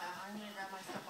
I'm going to grab my stuff